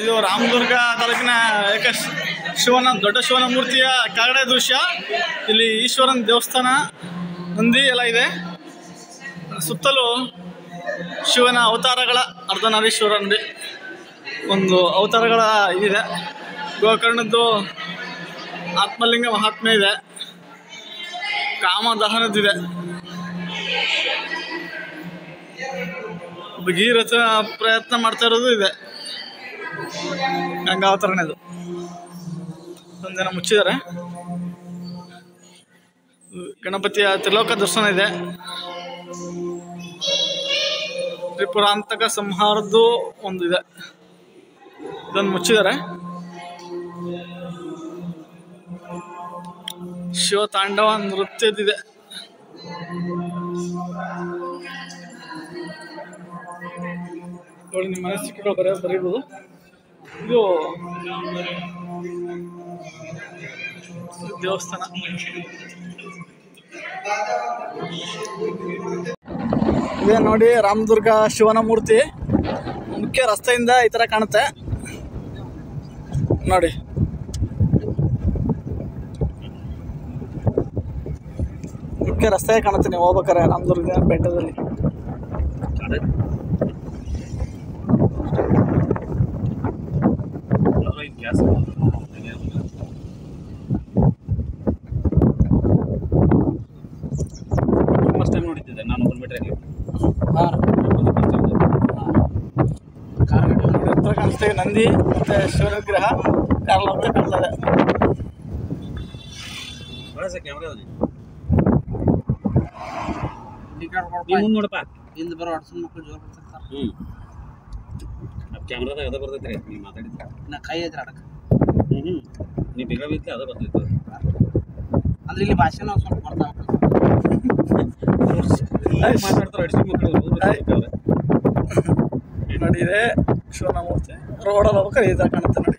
ಇದು ರಾಮದುರ್ಗ ತಾಲೂಕಿನ ಏಕ ಶಿವನ ದೊಡ್ಡ ಶಿವನ ಮೂರ್ತಿಯ ಕಾಗಡೆ ದೃಶ್ಯ. ಇಲ್ಲಿ ಈಶ್ವರನ ದೇವಸ್ಥಾನ ನಂದಿ ಎಲ್ಲ ಇದೆ. ಸುತ್ತಲೂ ಶಿವನ ಅವತಾರಗಳ ಅರ್ಧನಾರೀಶ್ವರ ನಂದಿ ಒಂದು ಅವತಾರಗಳ ಇದೆ. ಗೋಕರ್ಣದ್ದು ಆತ್ಮಲಿಂಗ ಮಹಾತ್ಮೆ ಇದೆ. ಕಾಮದಹನದಿದೆ ಭಗೀರಥ ಪ್ರಯತ್ನ ಮಾಡ್ತಾ ಇರೋದು ಇದೆ. ಗಂಗಾವತರಣದು ಒಂದಿನ ಮುಚ್ಚಿದ್ದಾರೆ ಗಣಪತಿಯ ತ್ರಿಲೋಕ ದರ್ಶನ ಇದೆ. ತ್ರಿಪುರಾಂತಕ ಸಂಹಾರದ್ದು ಒಂದು ಇದೆ. ಇದನ್ನು ಮುಚ್ಚಿದ್ದಾರೆ ಶಿವತಾಂಡವ ನೃತ್ಯದಿದೆ. ನೋಡಿ, ನಿಮ್ಮ ಮನಸ್ಸಿಗೆ ಬರೆಯ ಬರೀಬೋದು. ಇದು ದೇವಸ್ಥಾನ. ಇದೇ ನೋಡಿ ರಾಮದುರ್ಗ ಶಿವನ ಮೂರ್ತಿ. ಮುಖ್ಯ ರಸ್ತೆಯಿಂದ ಈ ಥರ ಕಾಣುತ್ತೆ. ನೋಡಿ. ಮುಖ್ಯ ರಸ್ತೆ ಕಾಣುತ್ತೆ ನೀವು ಹೋಗ್ಬೇಕಾರೆ ರಾಮದುರ್ಗ ಬೆಟ್ಟದಲ್ಲಿ. ನೋಡಿದ್ದೆ ನಾನು ಬಂದ್ಬಿಟ್ರೆ ಹತ್ರ ಕಾಣಿಸ್ತೇವೆ ನಂದಿ ಮತ್ತೆ ಶಿವನುಗ್ರಹ ಕಾಣ್ತದೆ. ಬಳಸ ಕ್ಯಾಮ್ರಾ ನೀ ಮುಂದೆ ನೋಡಪ್ಪ ಹಿಂದೆ ಬರೋ ಅಡ್ಸನ್ ಮಕ್ಕಳು ಜೋರು ಬರ್ತಿರ್ತಾರ. ಹ್ಞೂ ಅದು ಕ್ಯಾಮ್ರಾದಾಗ ಅದ ಬರ್ತೈತೆ ರೀ ನೀವು ಮಾತಾಡಿದ್ರೆ ಇನ್ನ ಕೈ ಐತ್ರಿ ಅಡಕ ಹ್ಞೂ ಹ್ಞೂ ನೀವು ಬೇಗ ಬಿದ್ದೆ ಅದ ಬರ್ತೈತೆ. ಅಂದ್ರೆ ಇಲ್ಲಿ ಭಾಷೆ ನಾವು ಸ್ವಲ್ಪ ಬರ್ತಾವ. ಮಾತಾಡ್ತಾರೆ ಅಡಿಸಿ ಮಕ್ಕಳು ನೋಡಿ ಇದೆ ಶಿವನ ಮೂರ್ತಿ. ರೋಡಲ್ಲಿ ಹೋಗ್ಬೇಕಾದ್ರೆ ಈ ಥರ ಕಾಣುತ್ತೆ ನೋಡಿ.